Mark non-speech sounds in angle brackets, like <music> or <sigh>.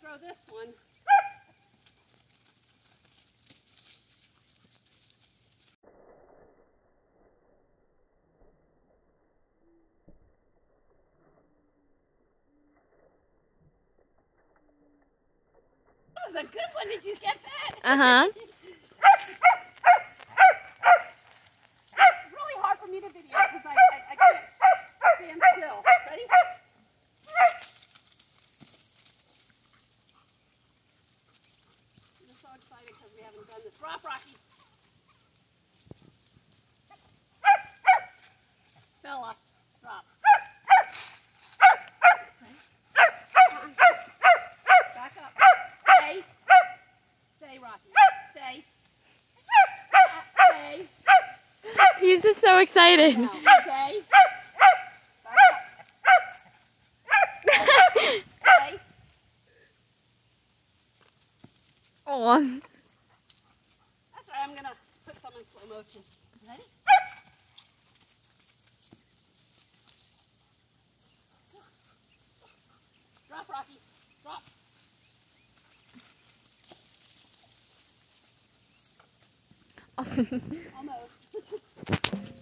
throw this one. <laughs> That was a good one. Did you get that? Uh <laughs> so excited because we haven't done this. Drop, Rocky. Bella, drop. Back up. Stay. Stay, Rocky. Stay. Stay. He's just so excited. Now, stay. Back up. Stay. Oh. That's right. I'm gonna put some in slow motion. Ready? Drop, Rocky. Drop. <laughs> Almost <laughs>